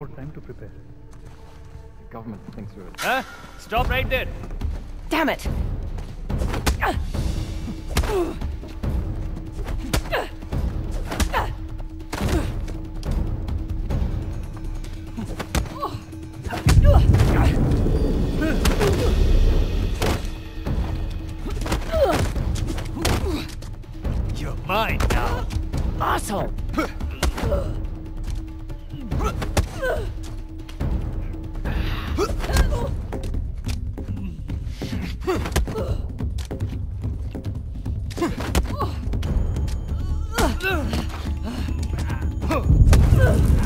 more time to prepare. The government thinks we're Huh? Stop right there. Damn it! You're mine now. Asshole! Oh!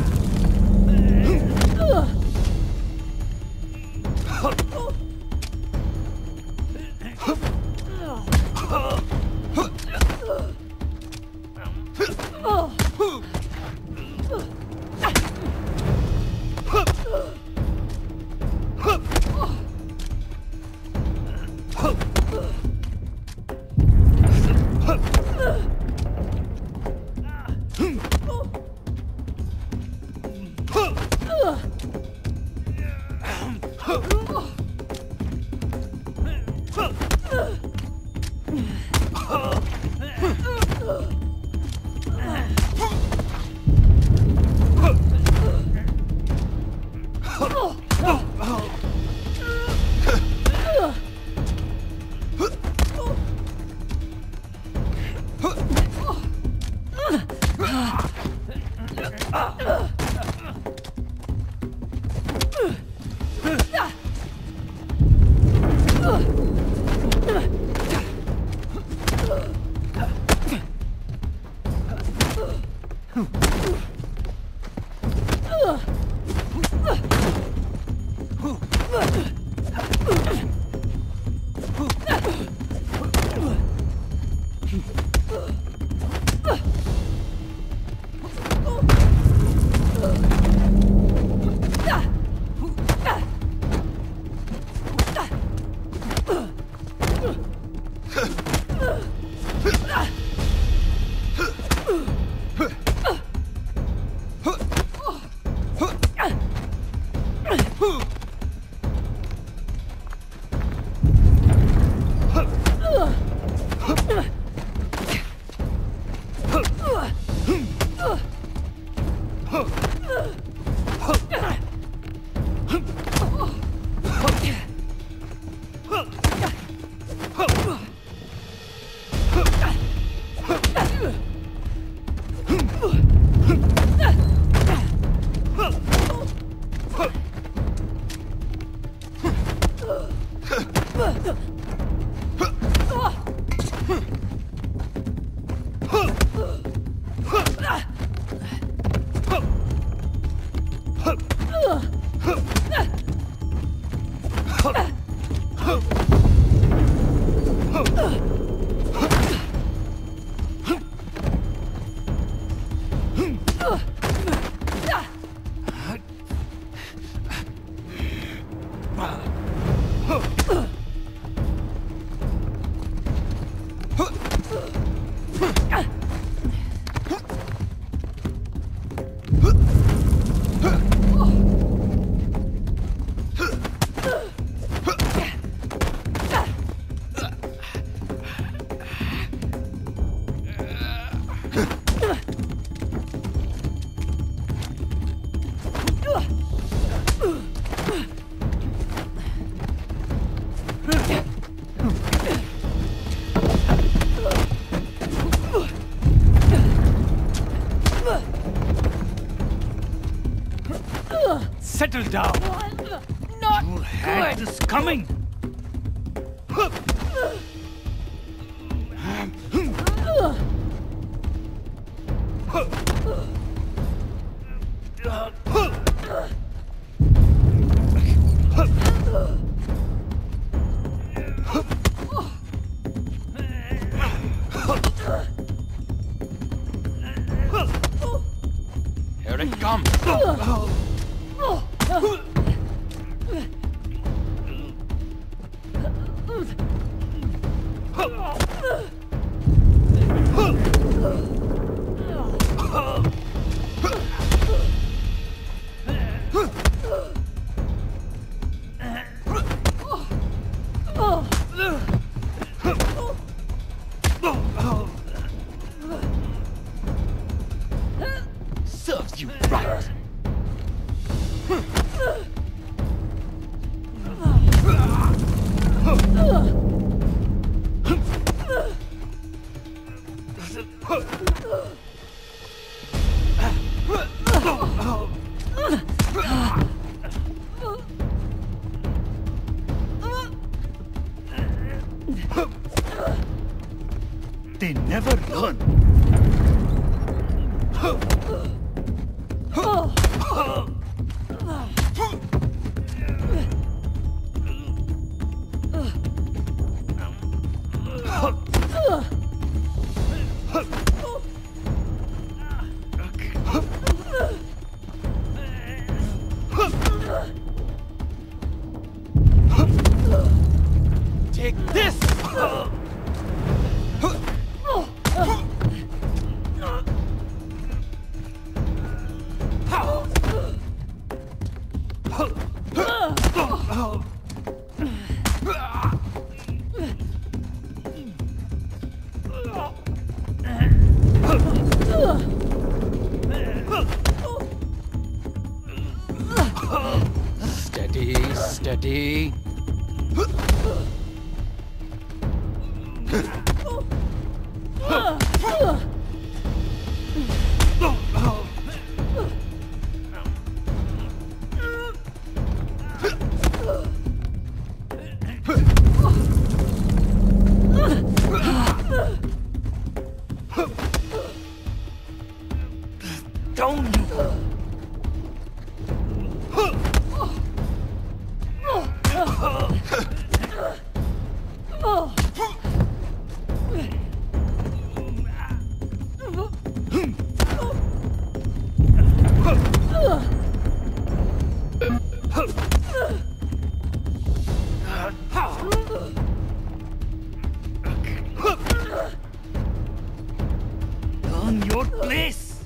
Ugh! Settle down. Not You had good! this coming. Here never learn. Steady. Down you. In your place.